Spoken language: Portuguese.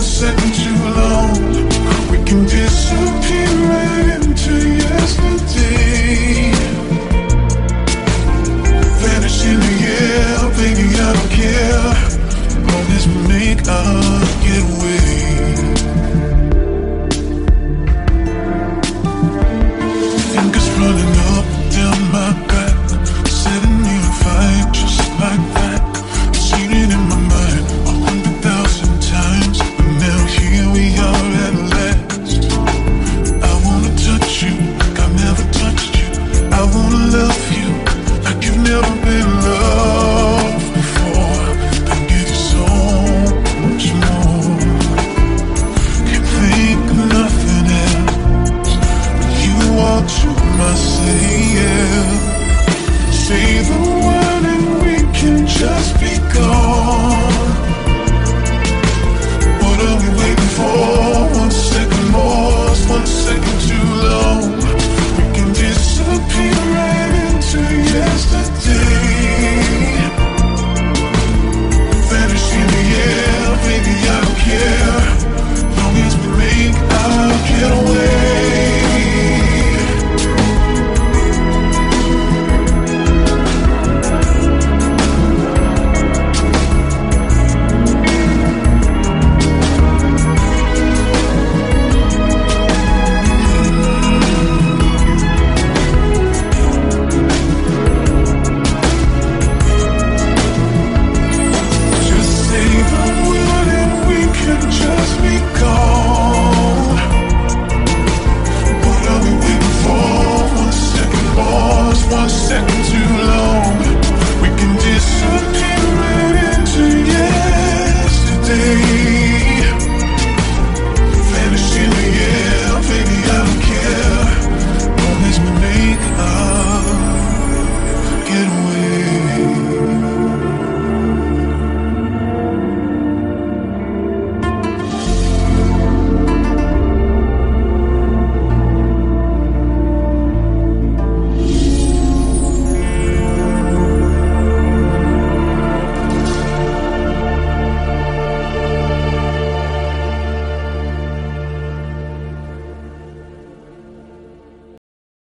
sunset